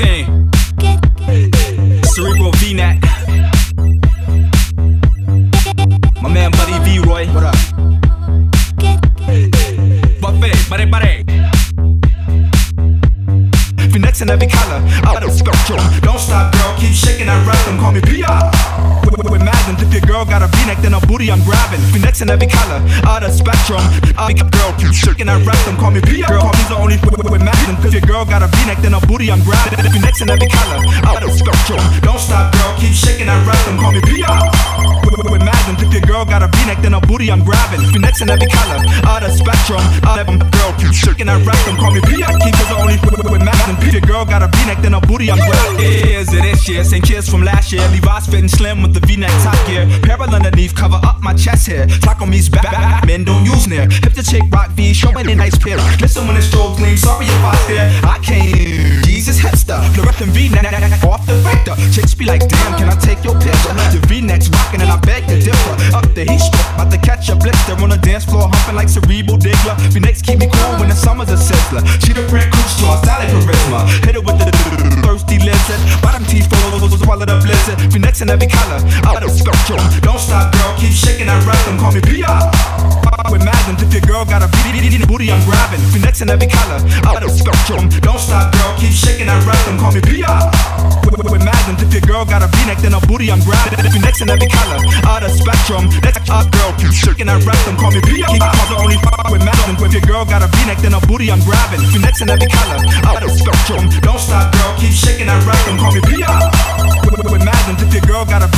team. Cerebral V-neck. My man Buddy V Roy. What up? Buffet, buddy, buddy. Phoenix in every color, out of spectrum. Don't stop, girl, keep shaking that rhythm. Call me PR. With, Magnum, if your girl got a V-neck, then a booty I'm grabbing. Phoenix in every color, out of spectrum. I pick up girl, keep shaking that rhythm. Call me PR. Girl, me the only with, with, with Magnum. If your girl got a V-neck, then a booty I'm grabbing. Phoenix in every color, out of spectrum. Don't stop, girl, keep shaking that rhythm. Call me PR. With, with, with Magnum, if your girl got a V-neck, then a booty I'm grabbing. Phoenix in every color, out of spectrum. Out of girl, keep shaking that rhythm. Call me PR. Keep the only with, with If your girl got a V-neck, then a booty I'm grabbing. Is it this year? Same kids from last year. Levi's fitting slim with the V-neck top gear. Parallel underneath, cover up my chest hair. Talk on me's back, back, men don't use near. Hip to chick rock V, showing a nice pair. Listen when the strobe gleams, sorry if I stare. I can't. Jesus hipster, fluorescent V-neck off the vector. Chicks be like, damn, can I take your picture? Your V-neck's rocking and I beg to differ. Up the heat stroke, about to catch a blister on the dance floor, humping like cerebral diggler. V-necks keep me cool when the summer's a sizzler. She the print cool straw, like charisma. Hit it with the. Bottom teeth full, swallow the blizzard. V-necks in every color, out of spectrum. Don't stop, girl, keep shaking that rhythm. Call me PR. With Magnum, if your girl got a booty, I'm grabbing. V-necks in every color, out of spectrum. Don't stop, girl, keep shaking that rhythm. Call me PR. With, Magnum, if your girl got a V-neck, then a booty, I'm grabbing. V-necks in every color, out of spectrum. Next up, girl, keep shaking that rhythm. Call me PR. Keep cause only with Magnum. If your girl got a V-neck, then a booty, I'm grabbing. V-necks in every color, out of spectrum. Don't stop, girl, me with, with if your girl got a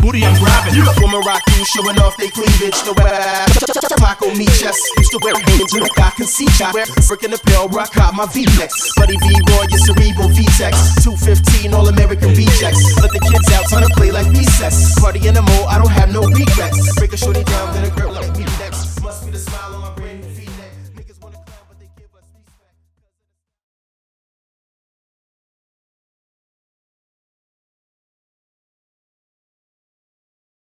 booty, I'm grabbing. You from Morocco, showing off they cleavage. The way uh, Paco me chest. Used to wear in the I can see shot. Freaking the pill, rock out my V-Nex. Buddy V Roy, your cerebral V-Tex. 215,